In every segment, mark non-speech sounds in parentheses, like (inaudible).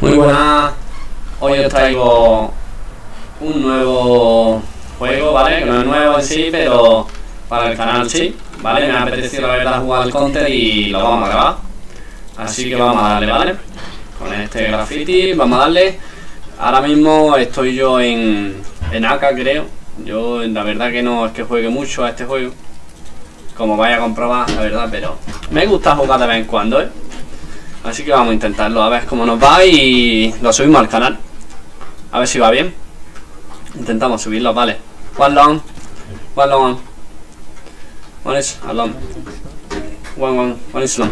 Muy buenas. Hoy os traigo un nuevo juego, ¿vale? Que no es nuevo en sí, pero para el canal sí, ¿vale? Me ha apetecido la verdad jugar al counter y lo vamos a grabar. Así que vamos a darle, ¿vale? Con este graffiti, vamos a darle. Ahora mismo estoy yo en, en AK, creo. Yo la verdad que no es que juegue mucho a este juego. Como vaya a comprobar, la verdad, pero me gusta jugar de vez en cuando, ¿eh? Así que vamos a intentarlo, a ver cómo nos va y lo subimos al canal. A ver si va bien. Intentamos subirlo, vale. One long. One long. One is long. One, one. One is long.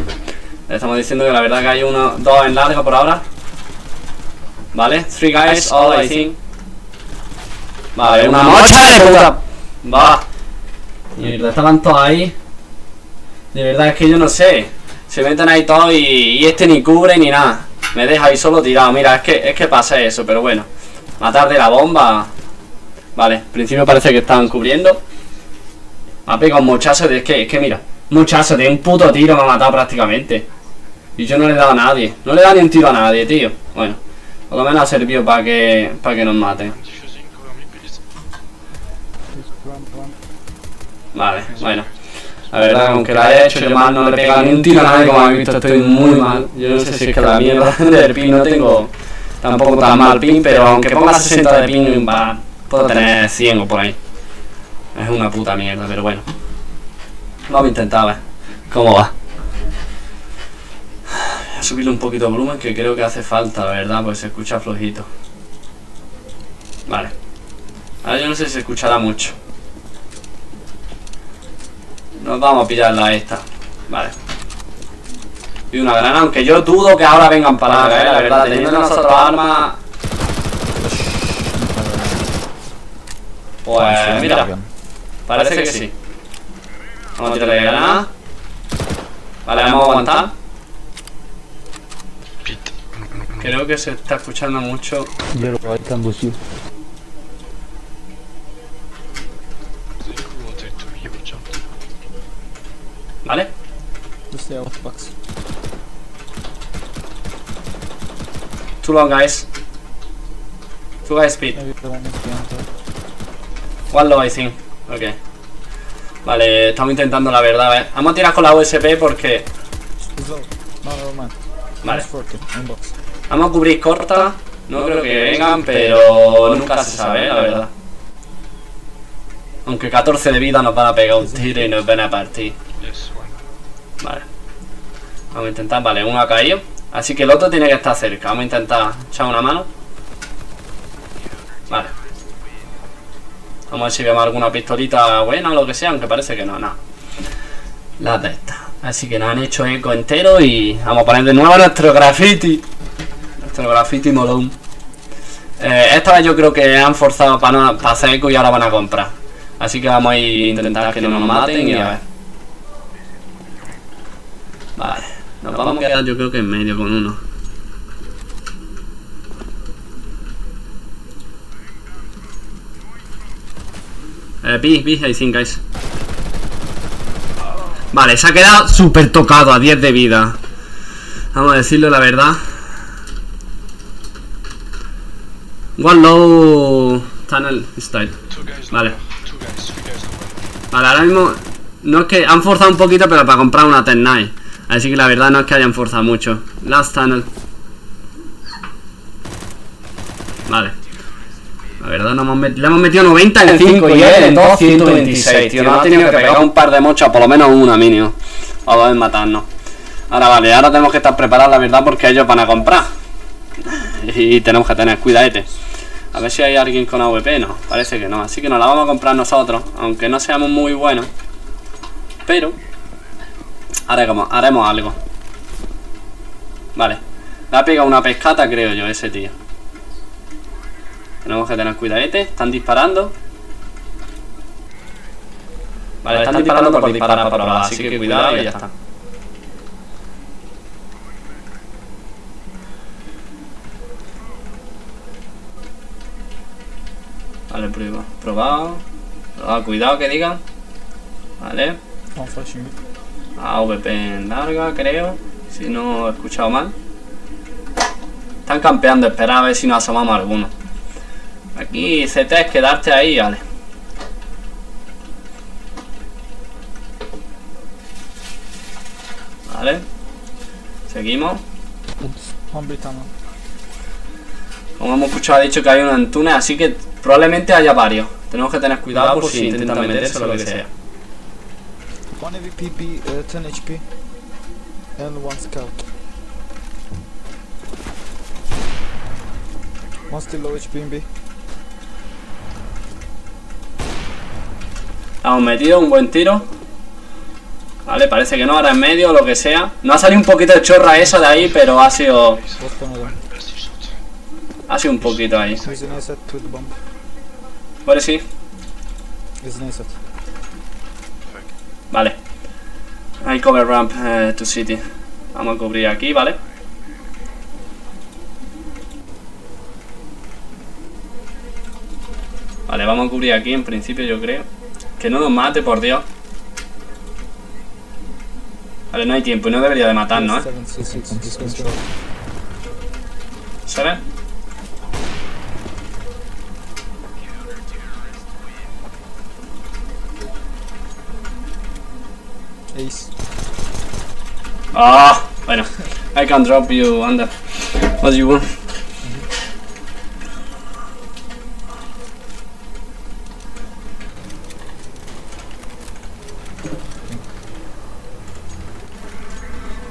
Le estamos diciendo que la verdad que hay uno, dos en largo por ahora. Vale. Three guys, all I think. Vale, una mocha de puta. Va. Mierda, estaban todos ahí. De verdad es que yo no sé. Se meten ahí todos y, este ni cubre ni nada. Me deja ahí solo tirado. Mira, es que, es que pasa eso, pero bueno. Matar de la bomba. Vale, al principio parece que estaban cubriendo. Me ha pegado un muchacho de. Es que, es que mira, muchacho de un puto tiro me ha matado prácticamente. Y yo no le he dado a nadie. No le he dado ni un tiro a nadie, tío. Bueno, por lo menos ha servido para que, para que nos maten. Vale, bueno. La verdad, aunque la haya hecho yo mal, no le he pegado ni un tiro a nadie, como habéis visto, estoy muy mal. Yo no sé si es que la mierda (laughs) del pin no tengo tampoco tan mal pin, pero aunque ponga 60 de pin, va, puedo tener 100 o por ahí. Es una puta mierda, pero bueno. Vamos a intentar a ver cómo va. Voy a subirle un poquito de volumen, que creo que hace falta, la verdad, porque se escucha flojito. Vale. Ahora yo no sé si se escuchará mucho. Nos vamos a pillar la esta. Vale. Y una granada, aunque yo dudo que ahora vengan para acá, eh, la verdad. Teniendo nosotros armas. Pues mira, parece que sí. Vamos a tirarle granada. Vale, vamos a aguantar. Creo que se está escuchando mucho. Zero, I can boost you. ¿Vale? Just. Too long, guys. Two guys speed. One low, I think. Ok. Vale, estamos intentando la verdad, ¿eh? Vamos a tirar con la USP porque... Vale. Minus 40, inbox. Vamos a cubrir corta. No creo que vengan, pero nunca se sabe, la verdad. Aunque 14 de vida nos van a pegar un tiro y nos van a partir. Vale. Vamos a intentar, vale, uno ha caído. Así que el otro tiene que estar cerca. Vamos a intentar echar una mano. Vale. Vamos a ver si vemos alguna pistolita buena o lo que sea, aunque parece que no, nada. Las de estas. Así que nos han hecho eco entero y vamos a poner de nuevo nuestro graffiti. Nuestro graffiti molón. Eh, esta vez yo creo que han forzado para, no, para hacer eco y ahora van a comprar. Así que vamos a intentar que no nos maten y a ver. Vale. Vamos a quedar yo creo que en medio con uno. Eh, B, B, guys. Vale, se ha quedado súper tocado a 10 de vida. Vamos a decirlo la verdad. One low tunnel style. Vale. Vale, ahora mismo no es que han forzado un poquito, pero para comprar una Ten Nine. Así que la verdad no es que hayan forzado mucho. Last tunnel. Vale. La verdad no hemos le hemos metido 95 y él en 226, tío. Nos ha tenido que pegar un par de mochas, por lo menos una mínimo. O dos en matarnos. Ahora vale, ahora tenemos que estar preparados, la verdad, porque ellos van a comprar. (laughs) Y tenemos que tener cuidadete. A ver si hay alguien con AVP, no, parece que no. Así que nos la vamos a comprar nosotros, aunque no seamos muy buenos. Pero haremos, haremos algo. Vale. Le ha pegado una pescata, creo yo, ese tío. Tenemos que tener cuidadete. Están disparando. Vale, están disparando por disparar para probar, así que cuidado y ya está. Vale, prueba. Probado. Ah, cuidado que digan. Vale. It. AVP en larga, creo. Si no he escuchado mal. Están campeando, espera a ver si nos asomamos alguno. Aquí CT es quedarte ahí, vale. Vale. Seguimos. Como hemos escuchado, ha dicho que hay uno en Túnez, así que probablemente haya varios. Tenemos que tener cuidado por si intentan meterse o lo que sea. One AVP, uh, 10 HP. And one scout. One still low HP in B. Metido un buen tiro. Vale, parece que no, ahora en medio o lo que sea. No ha salido un poquito de chorra esa de ahí, pero ha sido. Ha sido un poquito ahí. Bueno, sí. Vale. Hay cover ramp eh, to city. Vamos a cubrir aquí, ¿vale? Vale, vamos a cubrir aquí en principio, yo creo. Que no nos mate, por Dios. Vale, no hay tiempo y no debería de matarnos, ¿eh? 7 C6. Just going short. ¿Se ve? Ace. Ah, bueno. I can drop you under. What you want?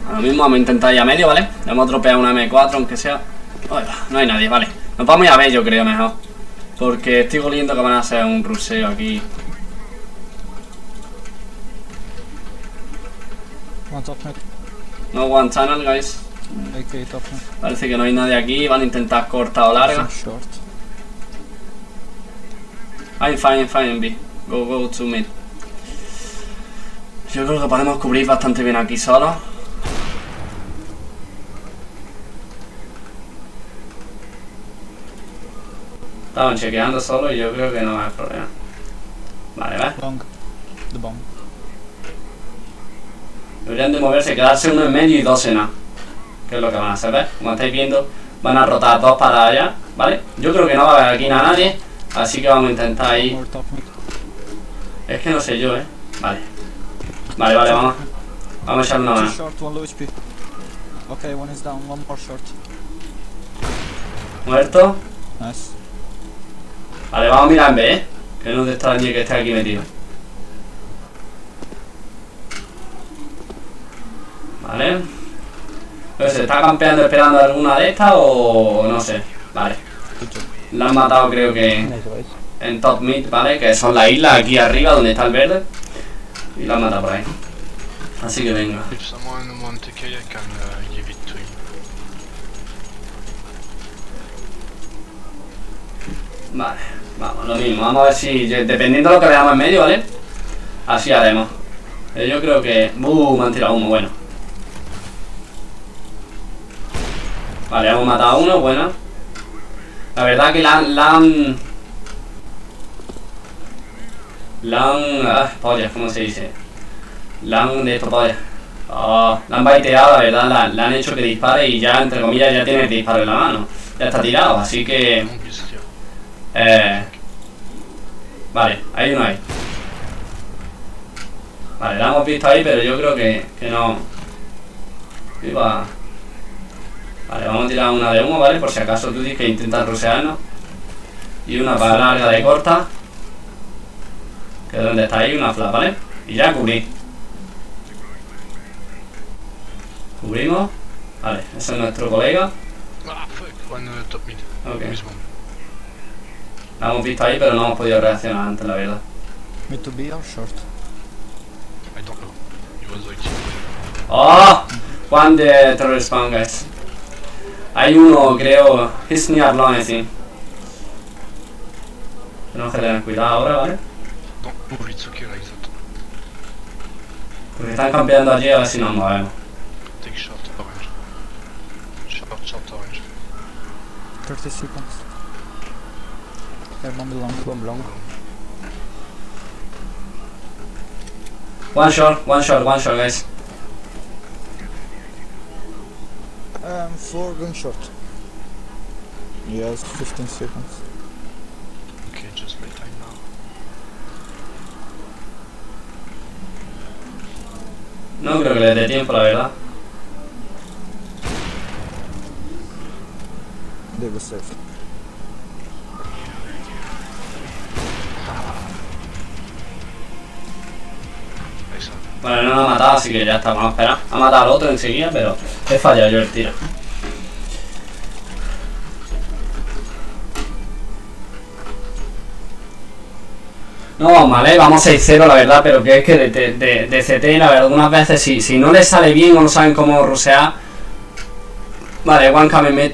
Ahora mismo vamos a intentar ir a medio, ¿vale? Hemos dropeado una M4, aunque sea... Oiga, no hay nadie, vale. Nos vamos a ir a B, yo creo, mejor. Porque estoy oliendo que van a hacer un ruseo aquí. One top. No one channel, guys. Mid. Parece que no hay nadie aquí. Van a intentar corta o larga. I'm fine, fine, B. Go, go to mid. Yo creo que podemos cubrir bastante bien aquí solos. Estaban chequeando solo y yo creo que no hay problema. Vale, vale. Long. The bomb. Deberían de moverse, quedarse uno en medio y dos en A. Que es lo que van a hacer, ¿ves? Como estáis viendo, van a rotar dos para allá, ¿vale? Yo creo que no va a haber aquí a nadie, así que vamos a intentar mid. Es que no sé yo, ¿eh? Vale. Vale, vale, vamos. Vamos a echarle una mano. Okay, one is down, one more short. Muerto. Nice. Vale, vamos a mirar en B, ¿eh? Que no te extrañe que esté aquí metido. Vale. Pero se está campeando esperando alguna de estas o no sé. Vale. La han matado creo que en top mid, ¿vale? Que son las islas aquí arriba donde está el verde. Y la han matado por ahí. Así que venga. Vale, vamos, lo mismo. Vamos a ver si, dependiendo de lo que veamos en medio, ¿vale? Así haremos. Pero yo creo que... ¡Uh! Me han tirado uno, bueno. Vale, hemos matado a uno, bueno. La verdad que la, la han... La han... Ah, pollas, ¿cómo se dice? La han de esto. Oh, la han baiteado, la verdad, la, han hecho que dispare y ya, entre comillas, ya tiene el disparo en la mano. Ya está tirado, así que... Eh, vale, hay uno ahí. Vale, la hemos visto ahí, pero yo creo que, que no. Iba. Vale, vamos a tirar una de humo, ¿vale? Por si acaso tú dices que intentas rusearnos. Y una para larga de corta. Que es donde está ahí, una flash, ¿vale? Y ya cubrí. Cubrimos. Vale, ese es nuestro colega. Ah, uh, top. La hemos visto ahí, pero no hemos podido reaccionar antes, la verdad. Mid to B or short? I don't know. Was. ¡Oh! One de terrorist spawn, guys. Hay uno, creo. He's near long, I think. Tenemos que tener cuidado ahora, ¿vale? Don't move, it's okay like that. Porque están campeando allí a ver si nos movemos. Take short orange. Short, short orange. 30 seconds. Okay, bomb long. Bomb long. One shot, one shot, one shot, guys. Four going short. Yes, 15 seconds. Okay, just play time now. No creo que le dé tiempo, la verdad. They were safe. Bueno, no lo ha matado, así que ya está, vamos a esperar. Ha matado al otro enseguida, pero he fallado yo el tiro. No ¿eh? Vamos 6-0 la verdad, pero que es que de, de, de, CT, la verdad, algunas veces si, si no les sale bien o no saben cómo rusear... Vale, one coming mid.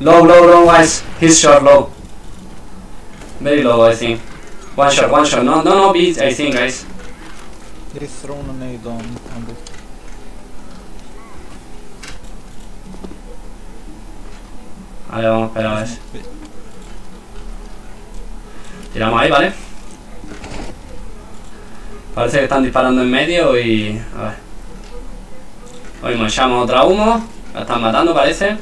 Low, low, low, guys. He's short, low. Very low, I think. One shot, one shot. No, no, no, beat, I think, guys. They thrown a nade the Vale, vamos a esperar a ver. Tiramos ahí, ¿vale? Parece que están disparando en medio y... A ver. Hoy echamos otra humo. La están matando, parece.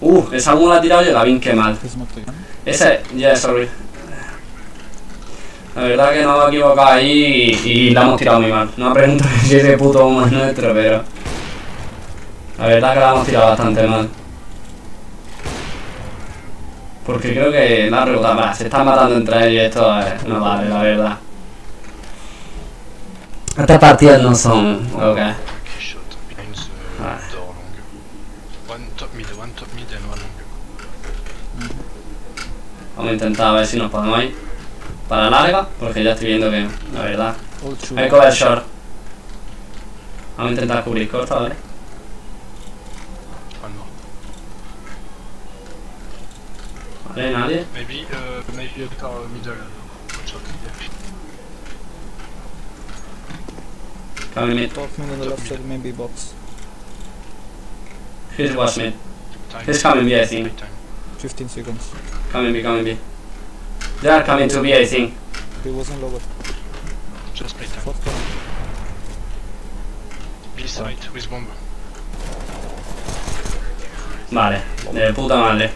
Uh, esa humo la he tirado yo, la que mal. Ese, ya, sorry. La verdad que nos hemos equivocado ahí y, y la hemos tirado muy mal. No me pregunto (laughs) si ese puto humo es nuestro, pero... La verdad que la hemos tirado bastante mal. Porque creo que la rebotado. Va, se están matando entre ellos. Esto eh, no vale, la verdad. Estas partidas no son... Ok. Vamos a intentar a ver si nos podemos ir para larga. Porque ya estoy viendo que, la verdad... Hay cover short. Vamos a intentar cubrir corta, ¿vale? Vale, nadie. Maybe, uh, maybe up our middle. One shot. Yeah. Coming mid. Top mid on the left side, maybe box. Here's was mid. He's coming B, I think. 15 seconds. Coming B, coming B. They are coming to B, I think. He wasn't lower. Just play time. Fourth turn. B side with bomb. Vale, de puta madre.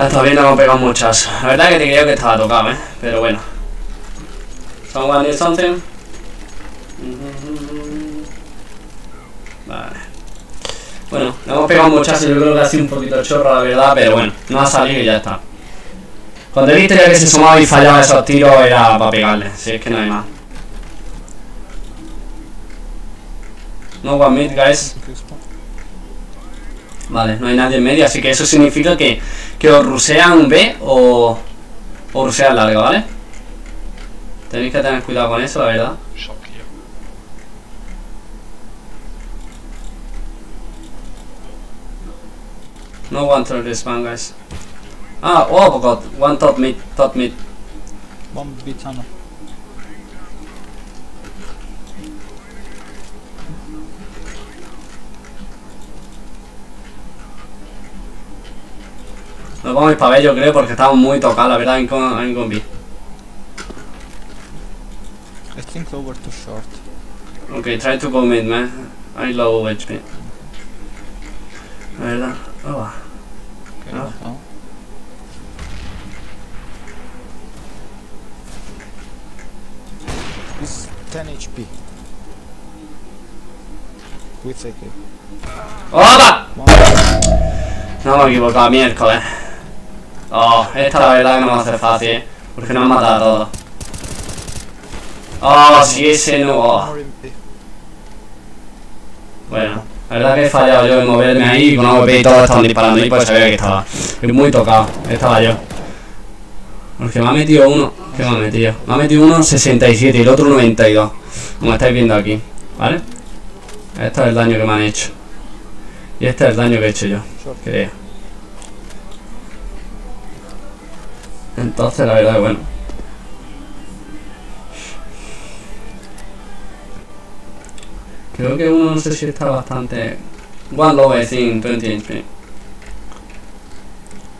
Hasta bien no hemos pegado muchas. La verdad que te creo que estaba tocado, eh. Pero bueno. Someone need something? Vale. Bueno, no hemos pegado muchas y yo creo que ha sido un poquito chorro, la verdad, pero bueno, no ha salido y ya está. Cuando he visto ya que se sumaba y fallaba esos tiros era para pegarle, si es que no hay más. No one mid, guys. Vale, no hay nadie en medio, así que eso significa que, que o rusean B o, o rusean larga, ¿vale? Tenéis que tener cuidado con eso, la verdad. No one turn this one, guys. Ah, oh god, one top mid, top mid. Bomb B tunnel. Nos vamos a ir para B, yo creo, porque estamos muy tocados, la verdad, en con, en con B. I think lower to short. Ok, try to go mid, man. I low HP. La verdad. Oh. Okay, Ah. now. He's 10 HP. With AK. One. No me he equivocado, miércoles. Oh, esta la verdad que no me hace fácil, ¿eh? porque nos han matado a todos. Oh, si ese no. oh. Bueno, la verdad que he fallado yo en moverme ahí y con AWP y todos estaban disparando ahí, pues sabía que estaba. Muy tocado, estaba yo. Porque me ha metido uno. ¿Qué me ha metido? Me ha metido uno 67 y el otro 92. Como estáis viendo aquí, ¿vale? Este es el daño que me han hecho. Y este es el daño que he hecho yo. Creo. Entonces, la verdad que bueno. Creo que uno no sé si está bastante. One low, I think, 20 HP.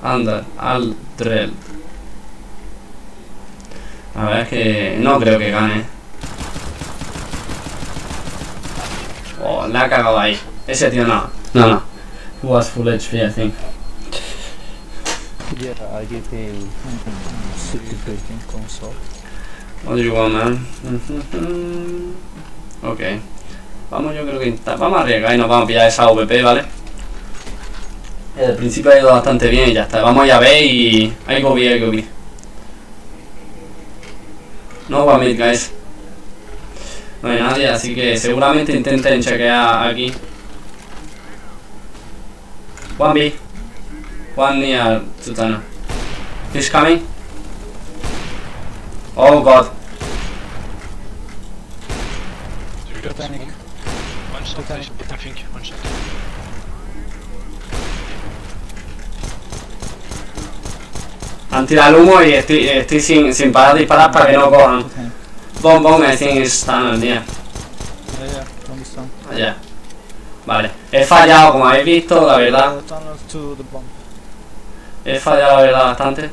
Under, Aldrel. La verdad es que no creo que gane. Oh, la ha cagado ahí. Ese tío no. No, no. Was full HP, I think. Yeah, I give him city breaking console. What do you want, ok. Vamos, yo creo que... Vamos a arriesgar y nos vamos a pillar esa VP, ¿vale? El principio ha ido bastante bien y ya está. Vamos ya a ver y... Ahí go bien, ahí. No one mid, guys. No hay nadie, así que seguramente intenten chequear aquí. One B. One near Tutano. He's coming. Oh god. One shot, I think. Shot. Han tirado el y estoy, sin, parar de disparar para que no cojan. Bomb, bomb, I think it's tunnel, yeah. Yeah, yeah. Allá. Vale. He fallado, como habéis visto, la verdad. Uh, tunnel to the bomb. He fallado, la verdad, bastante.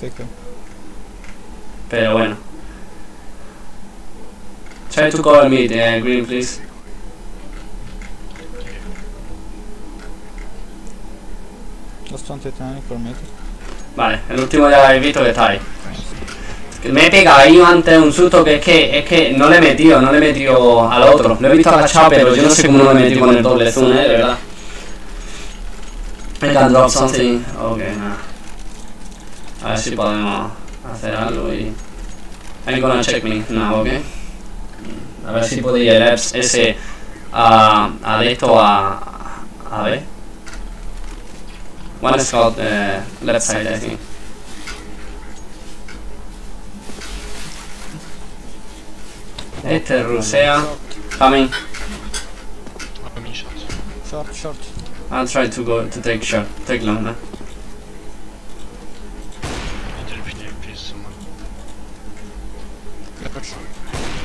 Second. Pero bueno. Try to cover me, green, please. Me. Vale, el último ya lo habéis visto que está ahí. Me he pegado ahí antes un susto que es que es que no le he metido, no le he metido al otro. Lo he visto agachado, pero yo no sé cómo no le he metido con el doble zoom, eh, de verdad. I can drop something. Ok, nada. A ver si podemos hacer algo y. I'm gonna check me now, ok. A ver si puedo ir ese a, a de esto a. A ver. One is called uh, left side, I think. Este rusea. Coming. Short, short. I'll try to go to take shot. Take long, man. Middle video, please, someone.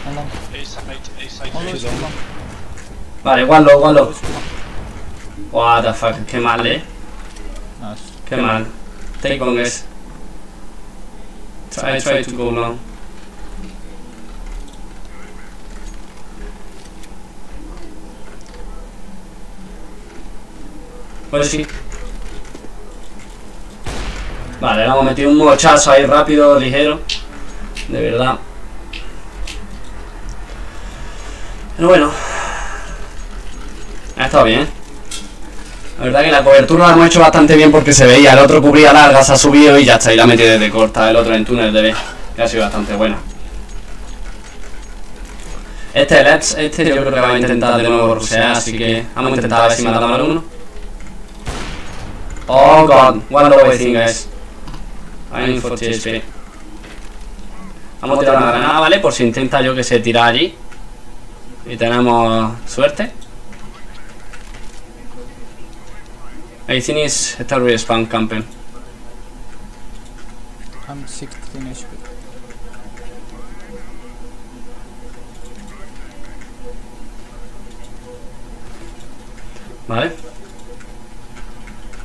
One long. A side, A side, One low A is side. long. Vale, one low, one Low low. is long. What the fuck, qué mal, eh. Nice. Qué mal. Take long, guys. Try, try to go long. Pues sí. Vale, le hemos metido un mochazo ahí rápido, ligero. De verdad. Pero bueno. Ha estado bien. La verdad que la cobertura la hemos hecho bastante bien porque se veía. El otro cubría largas, ha subido y ya está. Y la ha metido desde corta. El otro en túnel de B. Que ha sido bastante buena. Este Let's, este yo creo que va a intentar de nuevo rusear, así que vamos a intentar a ver si matamos al uno. Oh god, one low I think guys. I'm in 40 HP. Vamos a tirar una granada, ¿vale? Por si intenta yo que se tira allí. Y tenemos suerte. I think is está respawn camping. I'm 16 HP. ¿Vale?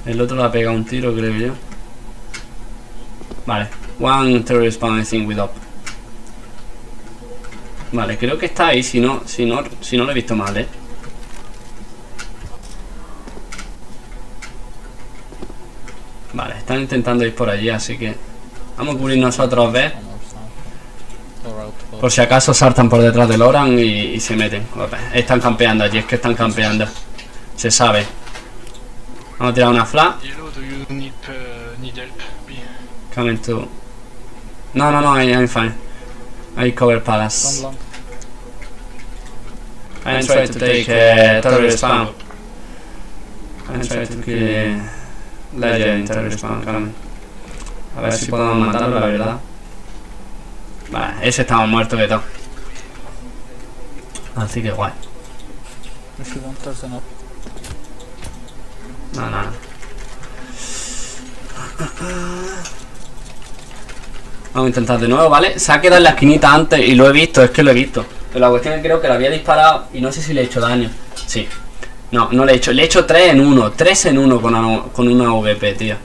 El otro le ha pegado un tiro, creo yo. Vale. One terrorist spawn, I think, with up. Vale, creo que está ahí, si no, si no, si no lo he visto mal, eh. Vale, están intentando ir por allí, así que vamos a cubrir nosotros, ¿ves? Por si acaso saltan por detrás del Oran y, y se meten. Están campeando allí, es que están campeando. Se sabe. A tirar una flash. Yellow, do you need, uh, need help? B. Coming to. No, no, no, I, I'm fine. I cover palace. long. I'm trying to take uh, terrorist spawn. I'm trying to kill Legend terrorist spawn. Coming. A ver si podemos matarlo, la verdad. Vale, ese estaba muerto de todo. Así que guay. If you want, there's an. No, no. Vamos a intentar de nuevo, ¿vale? Se ha quedado en la esquinita antes y lo he visto, es que lo he visto. Pero la cuestión es que creo que lo había disparado y no sé si le he hecho daño. Sí. No, no le he hecho. Le he hecho 3 en 1. 3 en 1 con una, con una VP, tío.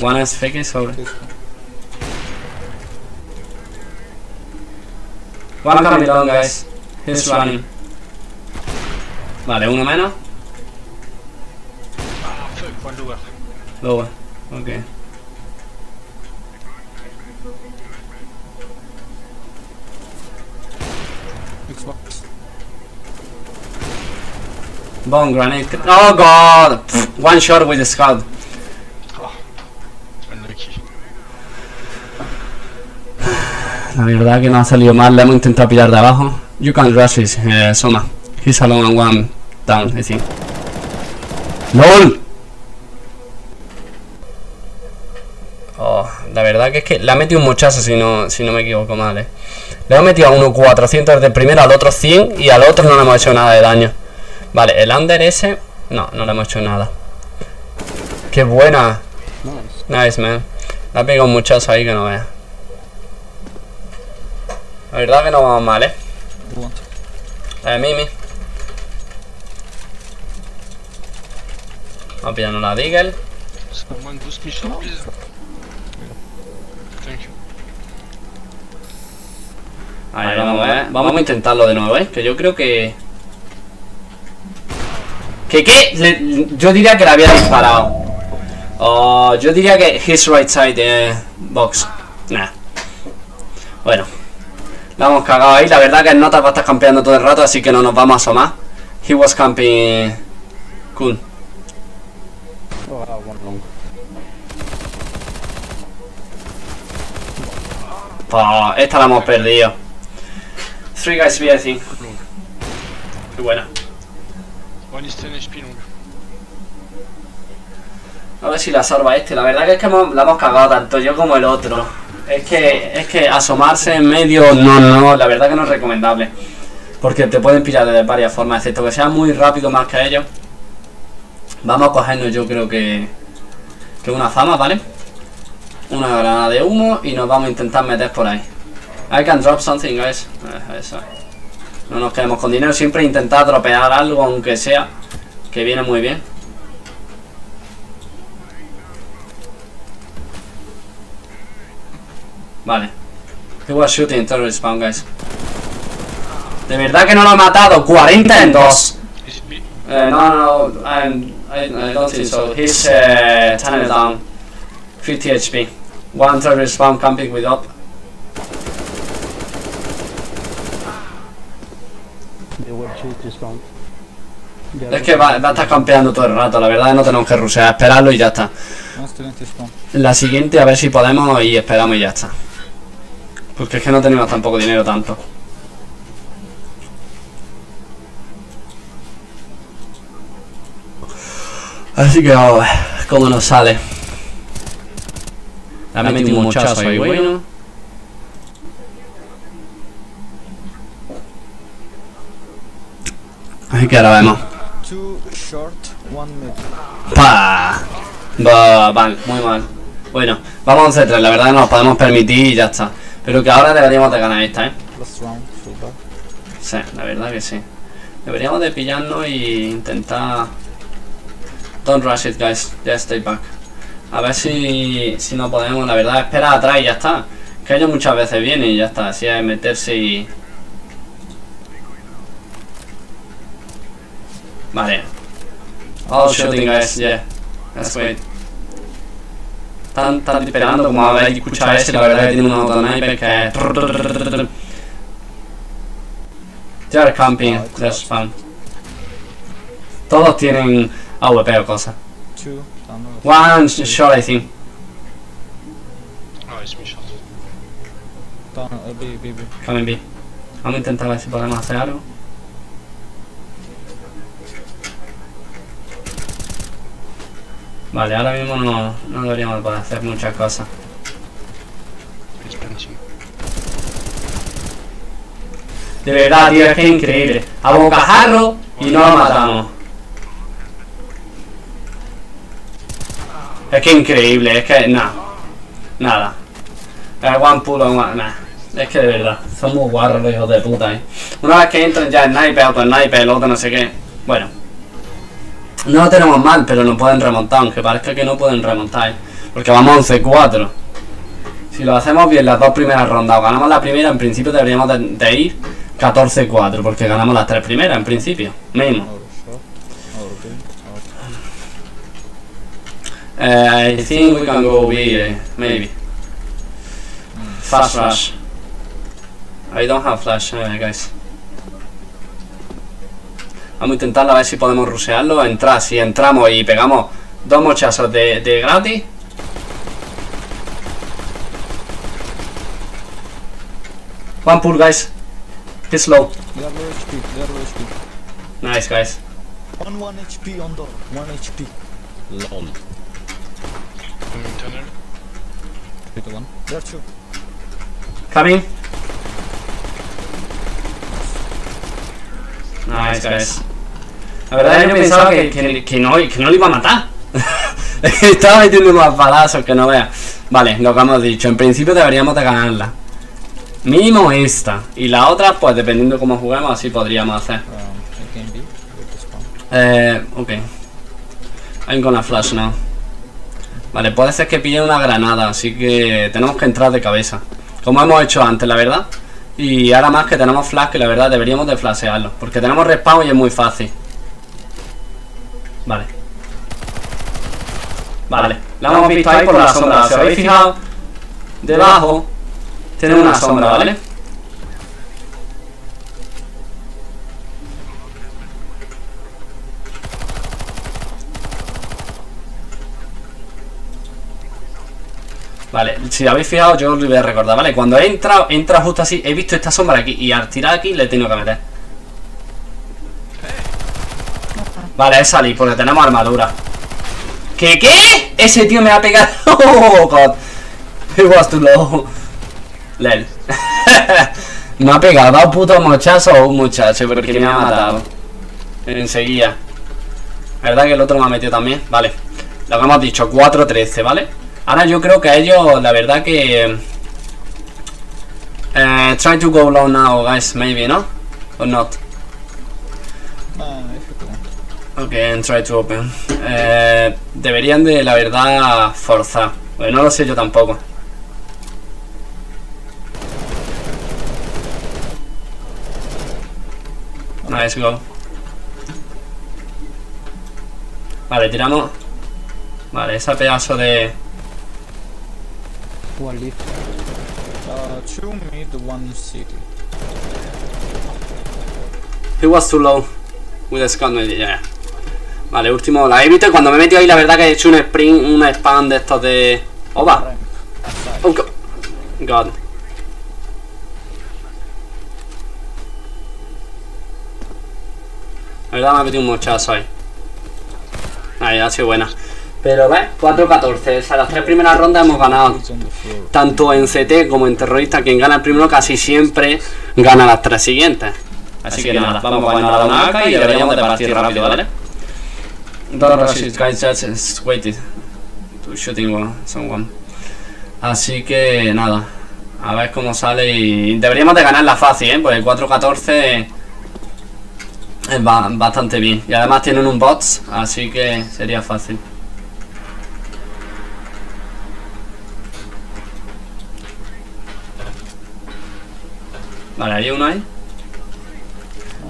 One is fake sobre. One coming down, guys. He's running. Vale, uno menos. Ah, fuck, one lower. Lower. Ok. Xbox. Bomb grenade. Oh god! One shot with the scout. Unlucky. La verdad que no ha salido mal, le hemos intentado pillar de abajo. You can rush this, eh, Soma. He's alone and one down, think. LOL! Oh, la verdad que es que le ha metido un muchacho si no, si no me equivoco mal, eh. Le hemos metido a uno 400 de primero, al otro 100 y al otro no le hemos hecho nada de daño. Vale, el under ese, no, no le hemos hecho nada. ¡Qué buena! Nice. Nice, man. Le ha pegado un muchacho ahí que no vea. La verdad que no vamos mal, eh. Want? Eh, Mimi. Vamos pillando la Deagle. Someone boost me shot, please. Thank you. Ahí vamos, eh. Vamos a intentarlo de nuevo, eh. Que yo creo que. ¿Que qué? Le- yo diría que le había disparado. O yo diría que his right side eh, box. Nah. Bueno. La hemos cagado ahí. La verdad que el Nota va a estar campeando todo el rato, así que no nos vamos a asomar. He was camping. Cool. Oh, esta la hemos perdido. Three guys B, I think. Qué buena. One is 10 HP long. A ver si la salva este. La verdad que es que hemos- la hemos cagado tanto yo como el otro. Es que, es que asomarse en medio, no, no, la verdad que no es recomendable. Porque te pueden pillar de varias formas, excepto que sea muy rápido más que ellos. Vamos a cogernos yo creo que, que una fama, ¿vale? Una granada de humo y nos vamos a intentar meter por ahí. I can drop something, guys. Eh, Eso. No nos quedemos con dinero, siempre intentar dropear algo, aunque sea, que viene muy bien. Vale. He was shooting terrorist spawn, guys. De verdad que no lo he matado. 40 en 2. Is it me? Eh, no, no, no. I, I don't think so. He's uh, 10 down. 50 HP. One terrorist spawn camping with up. Es que va, va a estar campeando todo el rato. La verdad no tenemos que rusear. Esperarlo y ya está. La siguiente a ver si podemos y esperamos y ya está. Porque es que no tenemos tampoco dinero tanto. Así que vamos a ver cómo nos sale. Le ha metido un muchacho ahí bueno. Así que ahora vemos. Pa. Va, mal, muy mal. Bueno, vamos a 11-3, la verdad no nos podemos permitir y ya está. Pero que ahora deberíamos de ganar esta, ¿eh? Sí, la verdad que sí. Deberíamos de pillarnos e intentar... Don't rush it, guys. Just stay back. A ver si, si no podemos, la verdad, espera atrás y ya está. Que ellos muchas veces vienen y ya está. Así es meterse y... Vale. All shooting, guys. Yeah. Let's wait. Están, están disparando, como habéis escuchado ese, la verdad que tiene un autosniper que es... They are camping, that's fun. Todos tienen AWP o cosas. Two. One sh- shot, I think. Oh, it's me shot. Down, uh, B, B, B. Coming B. Vamos a intentar ver si podemos hacer algo. Vale, ahora mismo no, no deberíamos poder hacer muchas cosas. De verdad, tío, es que es increíble. A bocajarro y no lo matamos. Es que increíble, es que nada. Nada. El one pull on one, nah. Es que de verdad, son muy guarros los hijos de puta, eh. Una vez que entran ya sniper, auto sniper, el otro no sé qué. Bueno. No lo tenemos mal, pero no pueden remontar, aunque parezca que no pueden remontar, eh. Porque vamos 11-4. Si lo hacemos bien las dos primeras rondas o ganamos la primera, en principio deberíamos de, ir 14-4, porque ganamos las tres primeras, en principio. Mínimo. I think we can go B, eh, maybe. Fast rush. I don't have flash, eh, guys. Vamos a intentarlo a ver si podemos rushearlo. Entrar, si entramos y pegamos dos mochazos de, de gratis. One pull, guys. He's slow. They are low HP. They are low HP. Nice, guys. On 1 HP on door. 1 HP. Lol. Coming tunnel. Hit the one. There are two. Coming. Nice, guys. La verdad yo pensaba que, que, que no, que no lo iba a matar. (laughs) Estaba metiendo unos balazos que no veas. Vale, lo que hemos dicho. En principio deberíamos de ganarla. Mínimo esta. Y la otra, pues dependiendo de cómo juguemos, así podríamos hacer. Um. Eh, ok. I'm gonna flash now. Vale, puede ser que pille una granada, así que tenemos que entrar de cabeza. Como hemos hecho antes, la verdad. Y ahora más que tenemos flash, que la verdad deberíamos de flashearlo. Porque tenemos respawn y es muy fácil. Vale. Vale, la hemos visto ahí por la sombra. Os habéis fijado, debajo tiene una sombra, ¿vale? Vale, si habéis fijado, yo os lo voy a recordar, ¿vale? Cuando he entrado, he entrado justo así, he visto esta sombra aquí y al tirar aquí le he tenido que meter. Vale, es salir porque tenemos armadura. ¿Qué qué? Ese tío me ha pegado. (laughs) Oh, God. It was too low. Lel. (laughs) me ha pegado, dado puto mochazo a un muchacho porque me ha matado. Enseguida. ¿Verdad que el otro me ha metido también? Vale. Lo que hemos dicho, 4-13, ¿vale? Ahora yo creo que a ellos, la verdad que... Eh, try to go low now, guys, maybe, ¿no? Or not. Nah, if you want. Ok, and try to open. Eh, deberían de, la verdad, forzar. Pues no lo sé yo tampoco. Nice go. Vale, tiramos. Vale, ese pedazo de... Uh, two mid, one city. He was too low. With the scan, yeah. Vale, último. La he visto y cuando me he metido ahí, la verdad que he hecho un sprint, un spam de estos de. ¡Oba! Oh, go- God. La verdad me ha metido un mochazo ahí. Ahí, ha sido buena. Pero ves, 4-14. O sea, las tres primeras rondas hemos ganado. Tanto en CT como en terrorista, quien gana el primero casi siempre gana las tres siguientes. Así, que, nada, vamos a ganar una AK y deberíamos de partir rápido, ¿vale? Don't rush it, guys, just wait it. To shooting one- someone. Así que nada, a ver cómo sale y deberíamos de ganarla fácil, ¿eh? Pues el 4-14 es ba- bastante bien. Y además tienen un bots, así que sería fácil. Vale, hay uno ahí.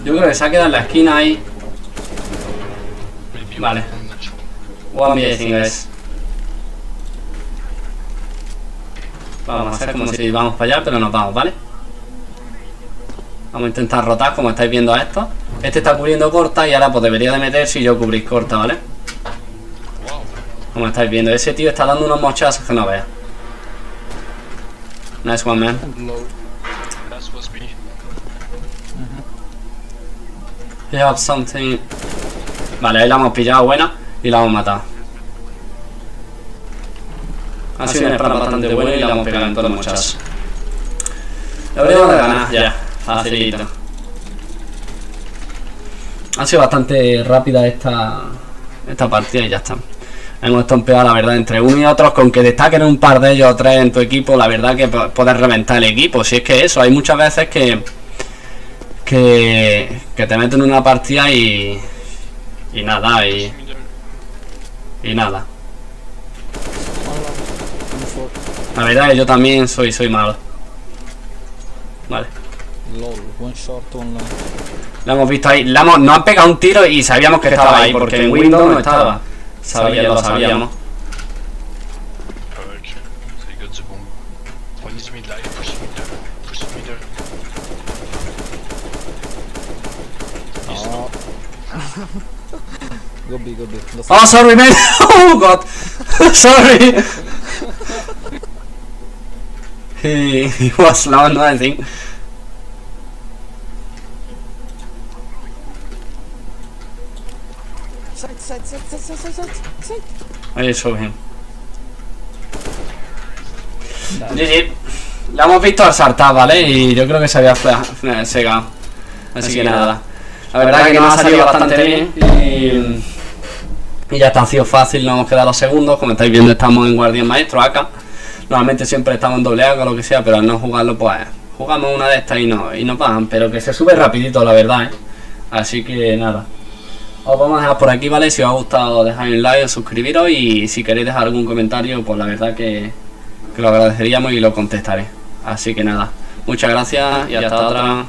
Yo creo que se ha quedado en la esquina ahí. Vale. One think, guys. Vamos a hacer como si vamos para allá, pero nos vamos, ¿vale? Vamos a intentar rotar como estáis viendo a esto. Este está cubriendo corta y ahora pues debería de meter si yo cubrís corta, ¿vale? Como estáis viendo, ese tío está dando unos mochazos que no veas. Nice one, man. Have something... Vale, ahí la hemos pillado buena y la hemos matado. Ha sido un spam bastante bueno y la hemos pegado en todos los muchachos. Deberíamos de ganar, ya, facilito. Ha sido bastante rápida esta, esta partida y ya está. Hemos estompeado la verdad entre uno y otros, con que destaquen un par de ellos o tres en tu equipo, la verdad que puedes reventar el equipo. Si es que eso, hay muchas veces que que, que te meten en una partida y y nada y, y nada. La verdad que yo también soy, soy malo. Vale. LOL, one shot online. Lo hemos visto ahí. Hemos- nos han pegado un tiro y sabíamos que estaba ahí porque en Windows no estaba. Sabía, lo sabíamos. Fuck. They got the bomb. One is mid life, push middle. Push middle. He's Oh. Go B, go B. Oh, sorry, man. (laughs) Oh, God. (laughs) sorry. he, he was loud, I think. Side, side, side, side, side, side, side. I saw him. GG. La hemos visto saltar, ¿vale? Y yo creo que se había fla- fla- segado. Así, que nada. La verdad que nos ha salido bastante bien. Y, y ya está, ha sido fácil, nos hemos quedado los segundos. Como estáis viendo, estamos en Guardián Maestro acá. Normalmente siempre estamos en doble A o lo que sea, pero al no jugarlo, pues jugamos una de estas y no, y nos bajan. Pero que se sube rapidito, la verdad, ¿eh? Así que nada. Os vamos a dejar por aquí, ¿vale? Si os ha gustado, dejad un like, suscribiros y si queréis dejar algún comentario, pues la verdad que, que lo agradeceríamos y lo contestaré. Así que nada, muchas gracias y hasta otra.